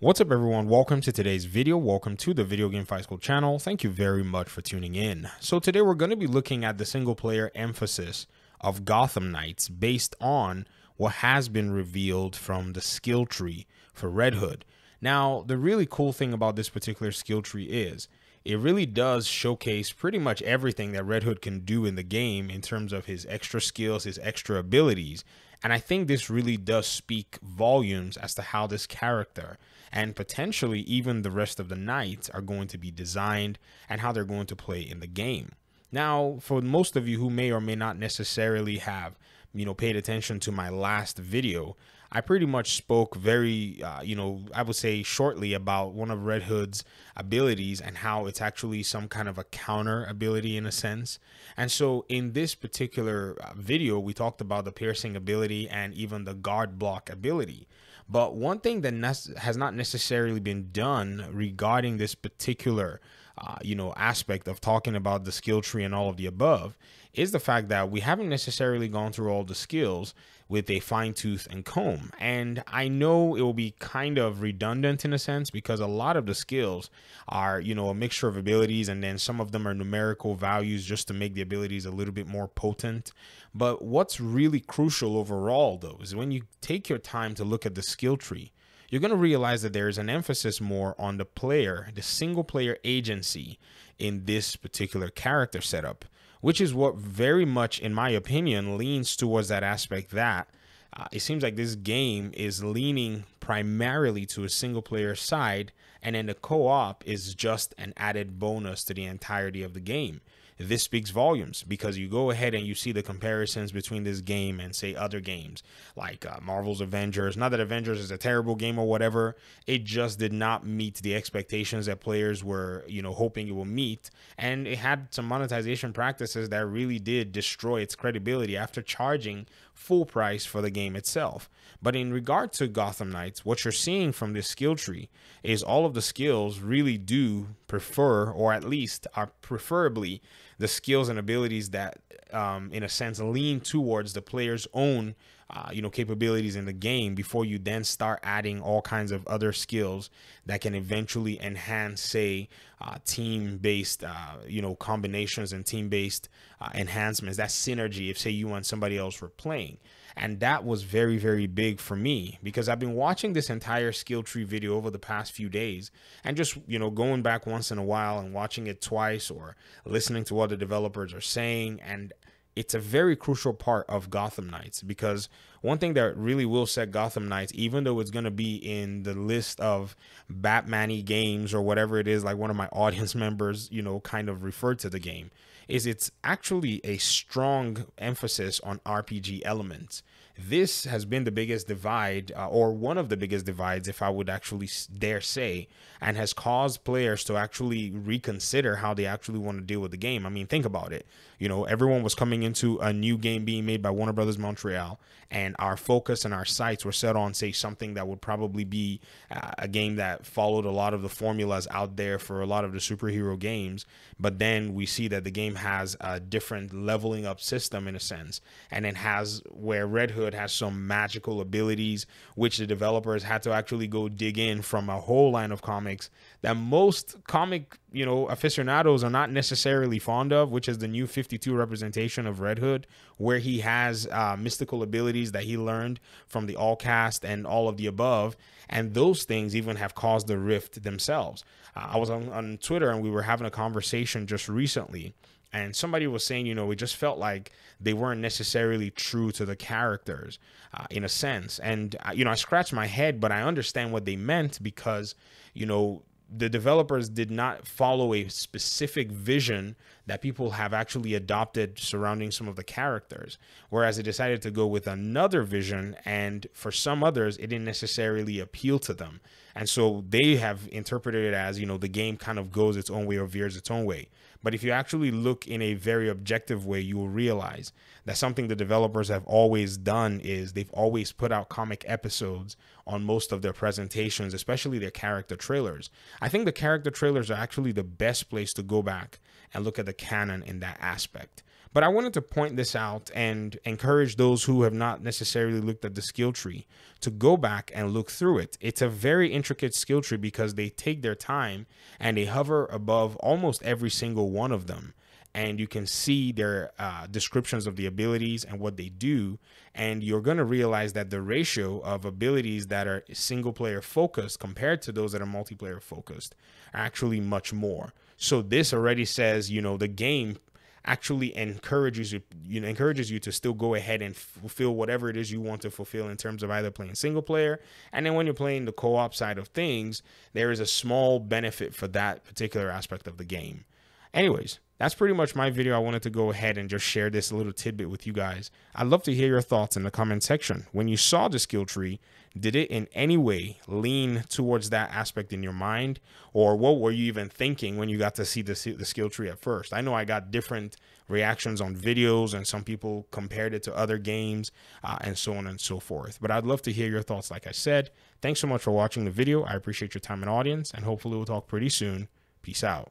What's up everyone, welcome to today's video, welcome to the Video Game Fight School channel, thank you very much for tuning in. So today we're going to be looking at the single player emphasis of Gotham Knights based on what has been revealed from the skill tree for Red Hood. Now the really cool thing about this particular skill tree is, it really does showcase pretty much everything that Red Hood can do in the game in terms of his extra skills, his extra abilities. And I think this really does speak volumes as to how this character and potentially even the rest of the knights are going to be designed and how they're going to play in the game. Now, for most of you who may or may not necessarily have, you know, paid attention to my last video, I pretty much spoke very, uh, you know, I would say shortly about one of Red Hood's abilities and how it's actually some kind of a counter ability in a sense. And so in this particular uh, video, we talked about the piercing ability and even the guard block ability. But one thing that has not necessarily been done regarding this particular uh, you know, aspect of talking about the skill tree and all of the above is the fact that we haven't necessarily gone through all the skills with a fine tooth and comb. And I know it will be kind of redundant in a sense because a lot of the skills are, you know, a mixture of abilities and then some of them are numerical values just to make the abilities a little bit more potent. But what's really crucial overall though is when you take your time to look at the skill tree, you're going to realize that there is an emphasis more on the player, the single player agency in this particular character setup, which is what very much, in my opinion, leans towards that aspect that uh, it seems like this game is leaning primarily to a single player side, and then the co op is just an added bonus to the entirety of the game this speaks volumes because you go ahead and you see the comparisons between this game and say other games like uh, Marvel's Avengers. Not that Avengers is a terrible game or whatever, it just did not meet the expectations that players were, you know, hoping it will meet, and it had some monetization practices that really did destroy its credibility after charging full price for the game itself. But in regard to Gotham Knights, what you're seeing from this skill tree is all of the skills really do prefer, or at least are preferably the skills and abilities that, um, in a sense, lean towards the player's own, uh, you know, capabilities in the game before you then start adding all kinds of other skills that can eventually enhance, say, uh, team-based, uh, you know, combinations and team-based uh, enhancements. That synergy. If say you and somebody else were playing. And that was very, very big for me because I've been watching this entire skill tree video over the past few days and just, you know, going back once in a while and watching it twice or listening to what the developers are saying. And it's a very crucial part of Gotham Knights because one thing that really will set Gotham Knights, even though it's going to be in the list of Batman games or whatever it is, like one of my audience members, you know, kind of referred to the game, is it's actually a strong emphasis on RPG elements. This has been the biggest divide, uh, or one of the biggest divides, if I would actually dare say, and has caused players to actually reconsider how they actually want to deal with the game. I mean, think about it. You know, everyone was coming into a new game being made by Warner Brothers Montreal, and our focus and our sights were set on, say, something that would probably be uh, a game that followed a lot of the formulas out there for a lot of the superhero games. But then we see that the game has a different leveling up system in a sense, and it has where Red Hood has some magical abilities, which the developers had to actually go dig in from a whole line of comics that most comic, you know, aficionados are not necessarily fond of, which is the new 52 representation of Red Hood, where he has uh, mystical abilities that he learned from the All-Caste and all of the above. And those things even have caused the rift themselves. Uh, I was on, on Twitter and we were having a conversation just recently and somebody was saying you know it just felt like they weren't necessarily true to the characters uh, in a sense. And uh, you know i scratched my head but i understand what they meant because you know the developers did not follow a specific vision that people have actually adopted surrounding some of the characters. Whereas they decided to go with another vision and for some others it didn't necessarily appeal to them and so they have interpreted it as you know the game kind of goes its own way or veers its own way but if you actually look in a very objective way, you will realize that something the developers have always done is they've always put out comic episodes on most of their presentations, especially their character trailers. I think the character trailers are actually the best place to go back and look at the canon in that aspect. But I wanted to point this out and encourage those who have not necessarily looked at the skill tree to go back and look through it. It's a very intricate skill tree because they take their time and they hover above almost every single one of them and you can see their uh, descriptions of the abilities and what they do. And you're going to realize that the ratio of abilities that are single player focused compared to those that are multiplayer focused are actually much more. So this already says, you know, the game actually encourages you you know encourages you to still go ahead and fulfill whatever it is you want to fulfill in terms of either playing single player. And then when you're playing the co-op side of things there is a small benefit for that particular aspect of the game anyways that's pretty much my video. I wanted to go ahead and just share this little tidbit with you guys. I'd love to hear your thoughts in the comment section. When you saw the skill tree, did it in any way lean towards that aspect in your mind? Or what were you even thinking when you got to see the, the skill tree at first? I know I got different reactions on videos and some people compared it to other games uh, and so on and so forth. But I'd love to hear your thoughts like I said. Thanks so much for watching the video. I appreciate your time and audience and hopefully we'll talk pretty soon. Peace out.